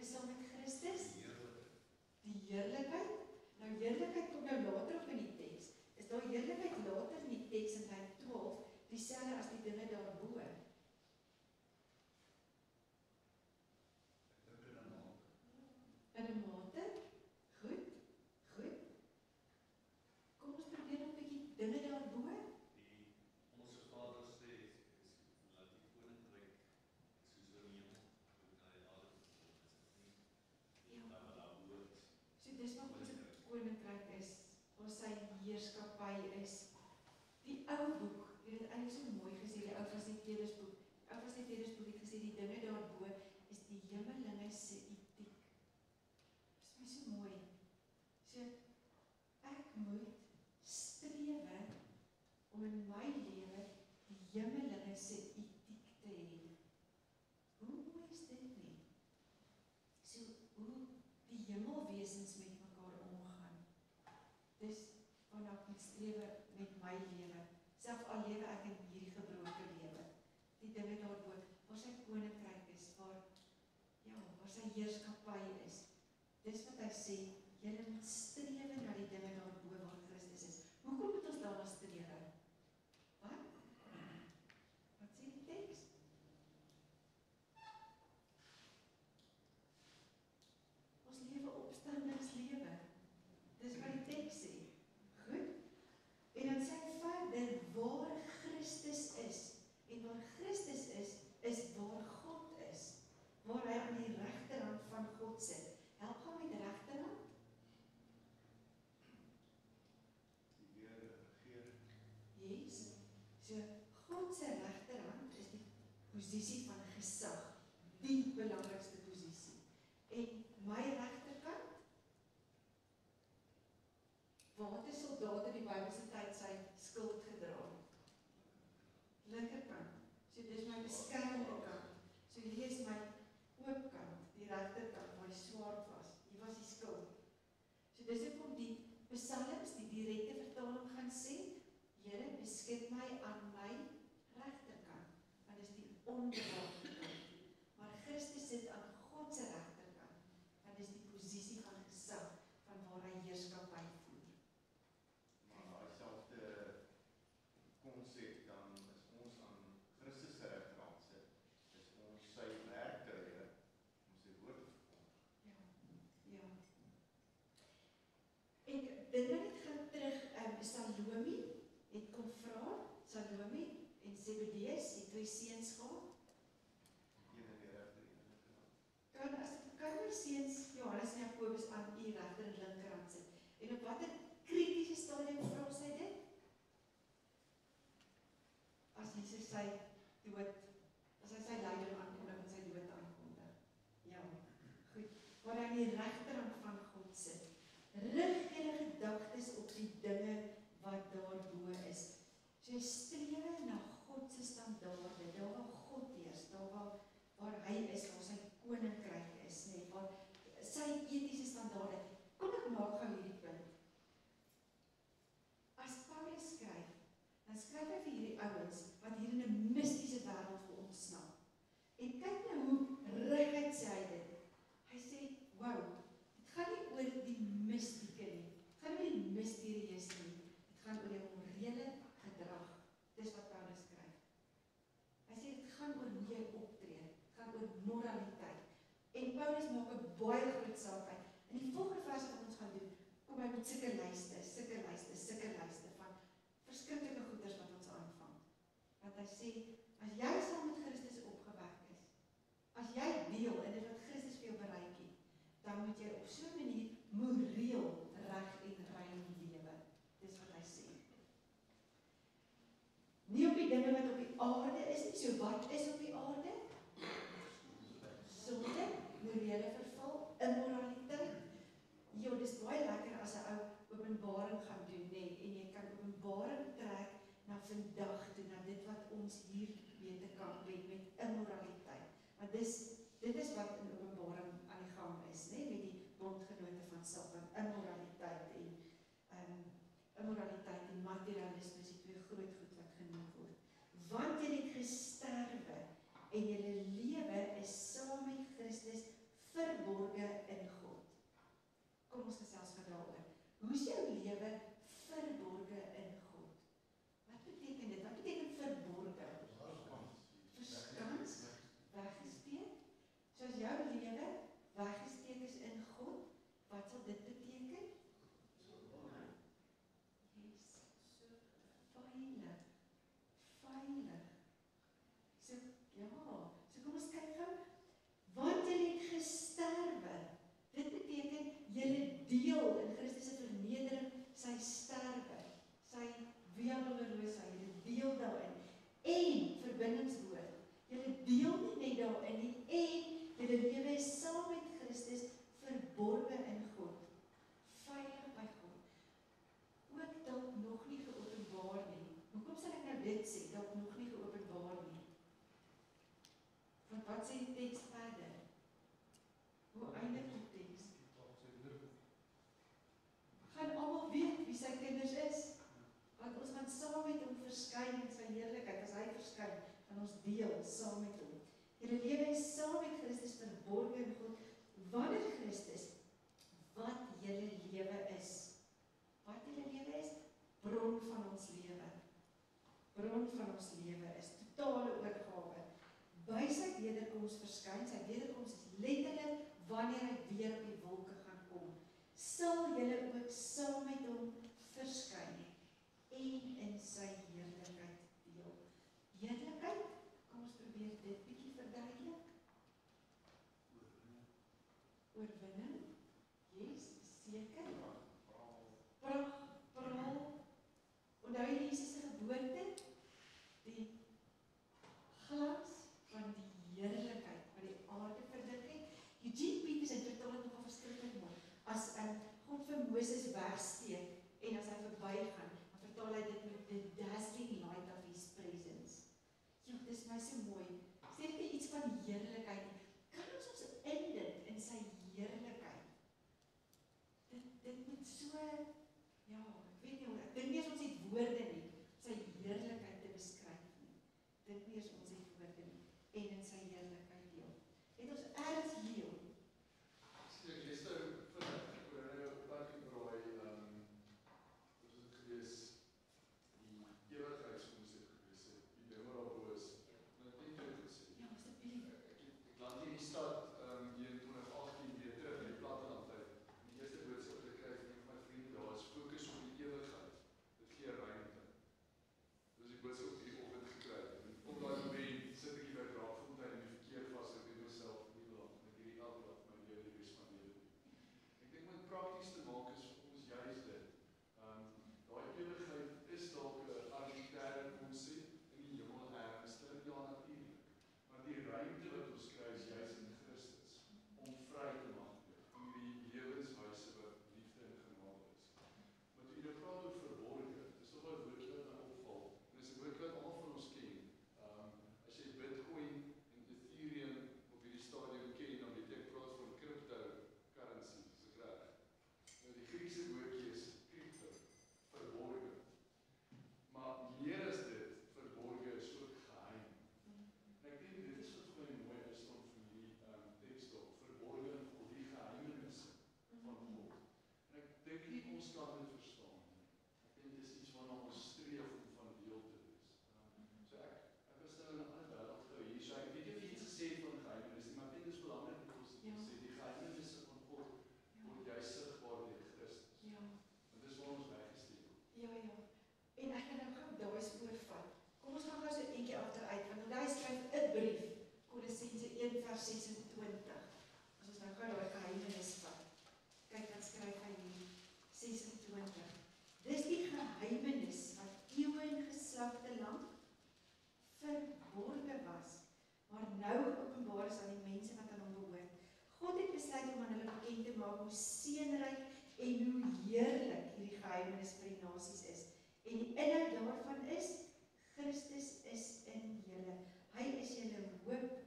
lewe saam met Christus? Die heerlikheid. Die heerlikheid? Nou heerlikheid kom nou later op in die teks. Is daai heerlikheid later in die teks in vers 12 dieselfde as die dinge daarbo by is die ou boek, jy het eintlik so mooi gesê, die ou Fasiliteerders boek. Die ou Fasiliteerders boek het gesê die dinge daarbo is die hemelinge se Agnieszka soldaat in die Bybelse tyd sy skild gedra. Linker kant. So dis my beskermende kant. So hier is my oop kant, die regterkant waar die swaard was. Hier was die skild. So dis hoekom die psalms die direkte vertaling gaan sê, Here, beskik my aan my regterkant, want dis die onderkant Salomi en Zebedeus het twee seuns gehad. Een aan die regter en aan die linkerhand. Dan as kan jy seuns Johannes en Jakobus aan u regter en linkerhand sit. En op watter kritiese stadium Christ. baie goed sal kyk. In die volgende verse wat ons gaan doen, kom by met seker luister. dit is wat in Openbaring aan die gang is, nê, met die bondgenote van Satan, immoraliteit en ehm um, immoraliteit en materialisme is die twee groot goed wat genoem word. Want jy het gesterwe en jou lewe is saam met Christus verborge in God. Kom ons gesels verder daaroor. Hoe's jou ons lewe is totale oorgawe. By sy wederkoms verskyn, sy wederkoms is letterlik wanneer hy weer op die wolke gaan kom. Sal julle ook saam met hom verskyn en in sy Moses wegsteek en as hy verbygaan, dan vertaal hy dit met the dazzling light of his presence. Ja, dis my so mooi. Sê dit iets van heerlikheid hoe seënryk en hoe heerlik hierdie geheimnis vir die nasies is. En die inhoud daarvan is Christus is in julle. Hy is julle hoop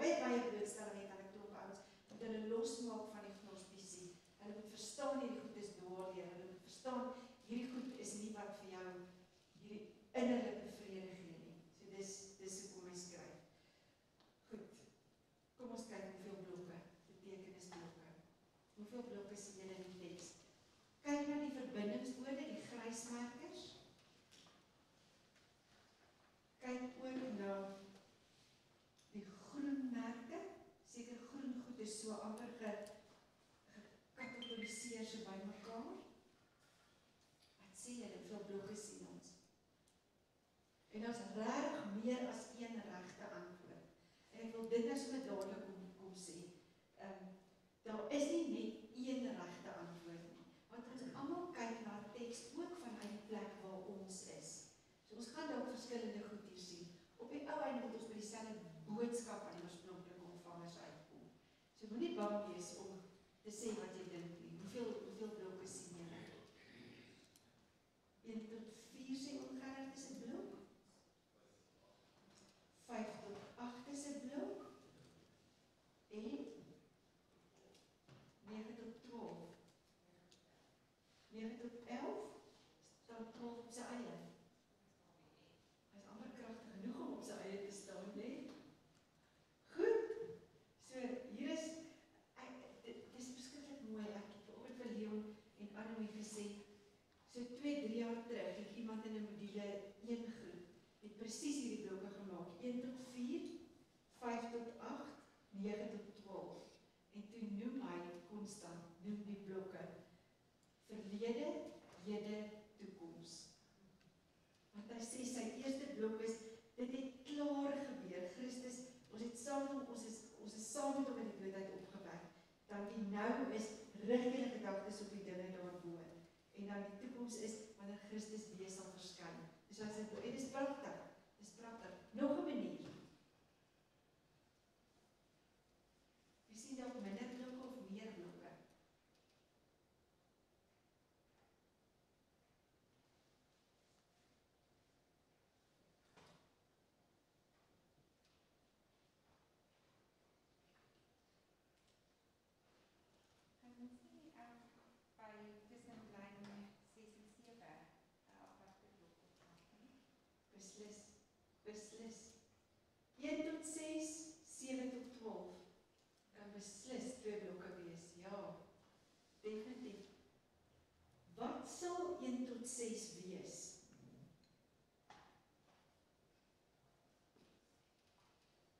baie baie blootstelling het aan 'n klomp ouens moet hulle losmaak van die gnostisie. Hulle moet verstaan hierdie goed is dwaalleur. Hulle moet verstaan hierdie goed is nie wat vir jou hierdie innerlike vrede gee nie. So dis dis hoekom hy skryf. Goed. Kom ons kyk hoeveel blokke, betekenisblokke. Hoeveel blokke julle in die teks? Kyk na die verbindingswoorde, die grysmerkers. Kyk ook na die groen merke. Seker groen goed is so amper ge gekategoriseer so bymekaar. Wat sê julle hoeveel blokke sien ons? En ons reg meer as een regte antwoord. En ek wil dit nou sommer dadelik kom kom sê. Ehm um, daar is nie net een regte antwoord nie. Want ons almal kyk na teks ook vanuit die plek waar ons is. So ons gaan dalk verskillende goed hier sien. Op die ou einde moet ons by dieselfde boodskap aan die oorspronklike ontvangers uitkom. So moenie bang wees om te sê wat jy dink nie. Hoeveel hoeveel blokke sien jy? 1 tot 4 sê ongereg is 'n blok. 5 tot 8 is 'n blok. En 9 tot 12. 9 tot 11 staan 12 op sy eie. Hy is amper kragtig genoeg om op sy eie te staan, né? Goed. So hier is ek dit dis beskiklik mooi. Ek het vanoggend vir Leon en Annelie gesê so 2, 3 jaar terug het iemand in 'n module 1 groep het presies hierdie blokke gemaak. 1 tot 4, 5 tot 8, 9 tot 12. En toe noem hy konstant noem die blokke verlede, hede, toekoms. Want hy sê sy eerste blok is dit het klaar gebeur. Christus, ons het saam ons is ons is saam met hom in die dood uit opgewek. Dan die nou is rig julle gedagtes op die dinge daarbo. En dan die toekoms is wanneer Christus weer sal verskyn. Dis wat hy sê, dit is pragtig. Dis pragtig. Nog 'n manier. Jy sien dalk minder blokke of meer blokke. Kan ons nie um, by tussen lyn 6 en 7 'n aparte blok opmaak nie? Beslis. Beslis. 1 tot 6, 7 tot 12. Kan beslis twee blokke wees. Ja. Definitief. Wat sal 1 tot 6 wees?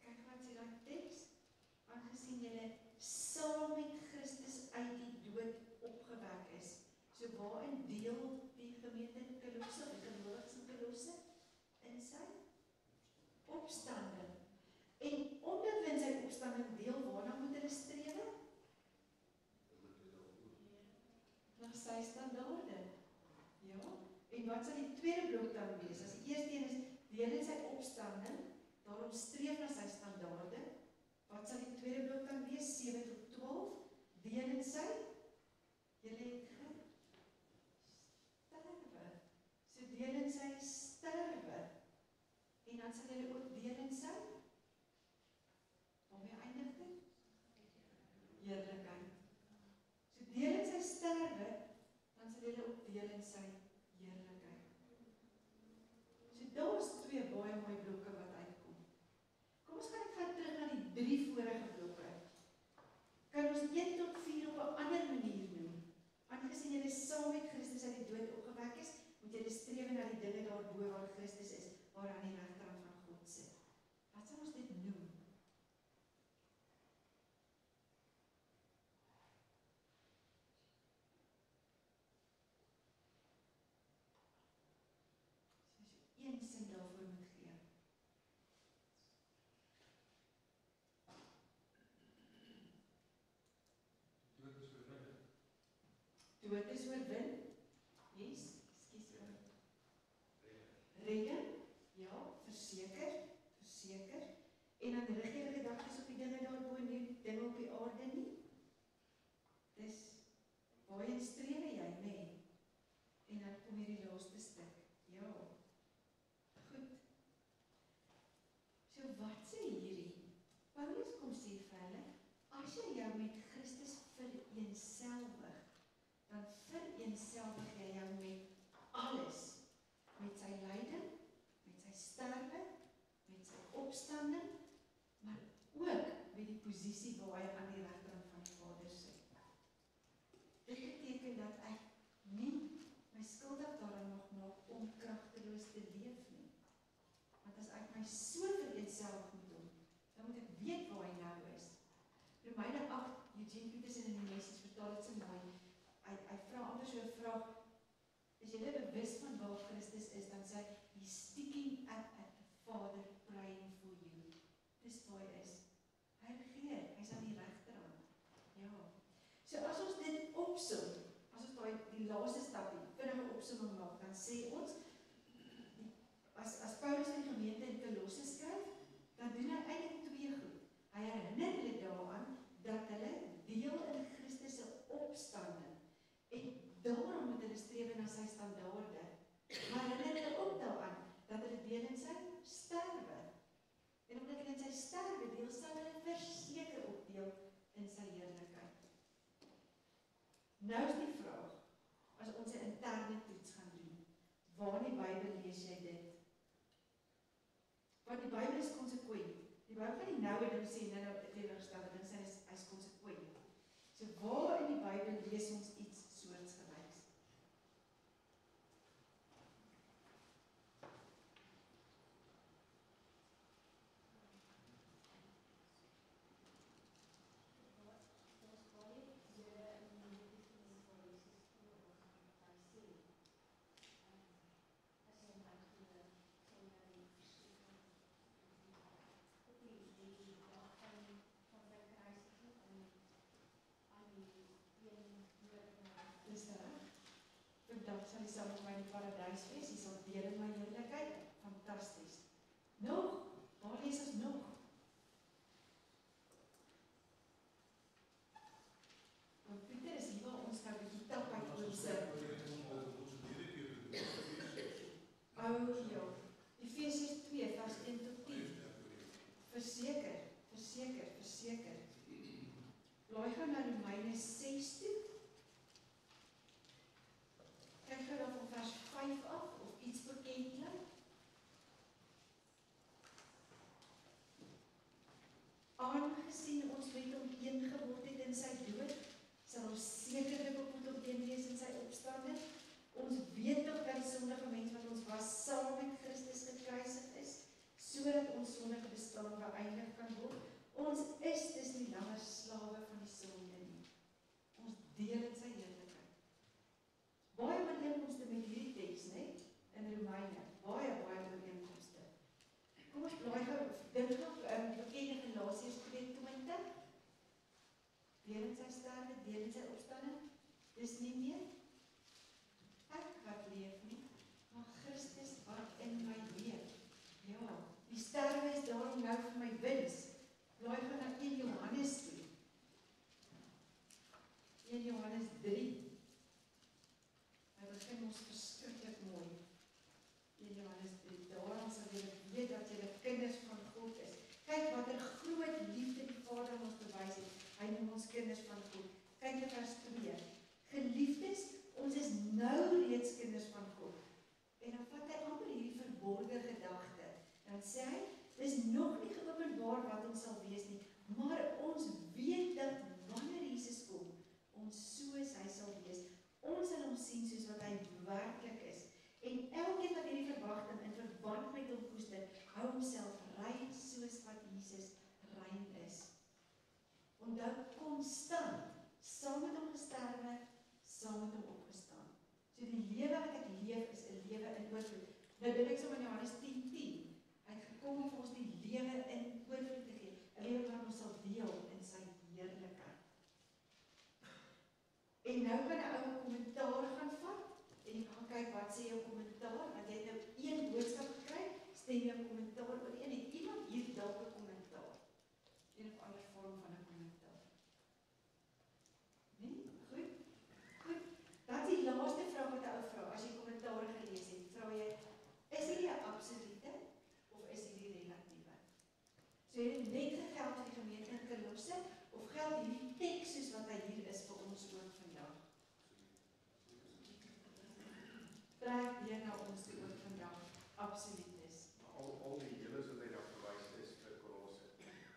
Kyk wat sê daai teks. Aangesien jy saam met Christus uit die dood opgewek is. So waarin deel die gemeente in Kolosse, die gelowiges in Kolosse in sy opstanding. En omdat hulle in sy opstanding deel, waarna moet hulle streef? Na sy standaarde. Ja. En wat sal die tweede blok dan wees? As die eerste een is deel in sy opstanding, daarom streef na sy standaarde. Wat sal die tweede blok dan wees? 7 tot 12. Deel in sy Julle het sterwe. So deel in sy sterwe. En dan sal hulle ook deel in sy Waarmee eindig dit? Heerlikheid. So deel in sy sterwe, dan sal hulle ook deel in sy heerlikheid. So daar's twee baie mooi blokke wat uitkom. Kom ons gaan net gou terug na die drie vorige blokke. Kan ons 1 tot 4 op 'n ander manier noem? Aangesien jy saam met Christus uit die dood opgewek is, moet jy streef na die dinge daarbo waar Christus is, waar aan die regterkant van God sit. Wat sal ons dit noem? Soos jy een sin daarvoor moet gee. Dood is oorwin. Dood is oorwin. Yes, skus oor. Redding? Ja, verseker, verseker. En dan rig jy gedagtes op die dinge daarbo en nie dinge op die aarde nie. Dis waarheen streef jy, die posisie waar hy aan die regterkant van die Vader sit. Dit beteken dat ek nie my skuldig daaraan mag maak om kragteloos te leef nie. Want as ek my so vereenselwig met hom, dan moet ek weet waar hy nou is. Romeine 8, Eugene Petersen in die message vertaal dit so mooi. Hy hy vra amper so 'n vraag. As jy bewus van waar Christus is, dan sê hy, "He's sticking up at the Father opsom, as ons daai die laaste stappie vinnige opsomming maak, dan sê ons as as Paulus in die gemeente appreciate is nog nie geopenbaar wat ons sal wees nie, maar ons weet dat wanneer Jesus kom, ons soos hy sal wees. Ons sal hom sien soos wat hy werklik is. En elkeen wat hierdie verwagting in verband met hom koester, hou homself rein soos wat Jesus rein is. Onthou konstant saam met hom gesterwe, saam met hom opgestaan. So die lewe wat ek leef is 'n lewe in oorvloed. Nou dink ek sommer aan Johannes 10 gekom om ons die lewe in oorvloed te gee, 'n lewe waarin ons sal deel in sy heerlikheid. En nou kan 'n ou kommentaar gaan vat en jy gaan kyk wat sê jou kommentaar, want jy het nou een boodskap gekry, stem jou kommentaar ooreen.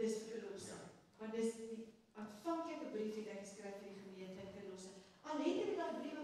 dis vir Kolosse. Want ja. dis die aanvanklike brief wat hy geskryf het aan die gemeente in Kolosse. Al het hy daai brief